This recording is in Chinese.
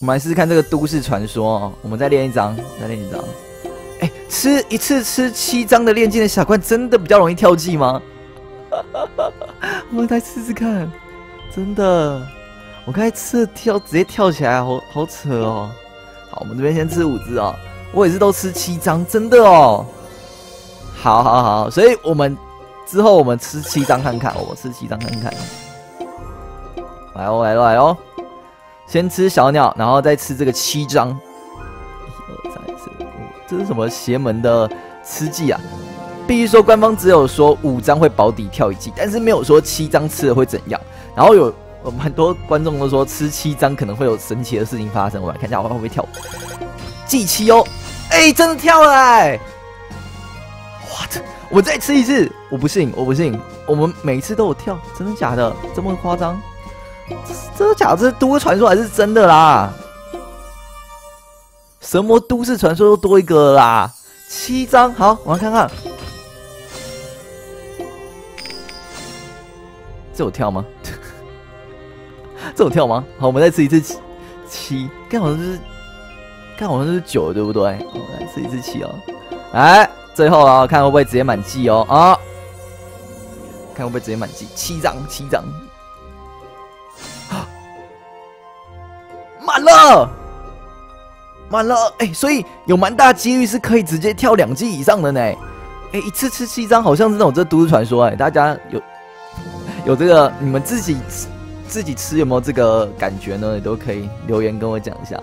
我们来试试看这个都市传说哦。我们再练一张，再练一张。哎，吃一次吃七张的炼金的小怪，真的比较容易跳技吗？我们来试试看，真的。我刚才吃跳直接跳起来，好好扯哦。好，我们这边先吃五只哦。我也是都吃七张，真的哦。好好好，所以我们之后我们吃七张看看，我吃七张看看。来哦来哦来哦，先吃小鸟，然后再吃这个七张。一二三四五，这是什么邪门的吃技啊？必须说官方只有说五张会保底跳一记，但是没有说七张吃了会怎样。然后有我们很多观众都说吃七张可能会有神奇的事情发生。我们来看一下我会不会跳。记七哦，哎，真的跳了哎！哇，这我再吃一次，我不信，我不信，我们每次都有跳，真的假的？这么夸张？这是假？这是都市传说还是真的啦？什么都市传说又多一个啦？七张，好，我来看看，这有跳吗？这有跳吗？好，我们再吃一次七七，刚好是。刚好像是九，对不对？我们来试一次七哦。来，最后啊，看会不会直接满记哦啊！看会不会直接满记，七张，七张，满了，满了！哎，所以有蛮大几率是可以直接跳两季以上的呢。哎，一次吃七张，好像是那种这都市传说哎，大家有 有这个，你们自己自己吃有没有这个感觉呢？也都可以留言跟我讲一下。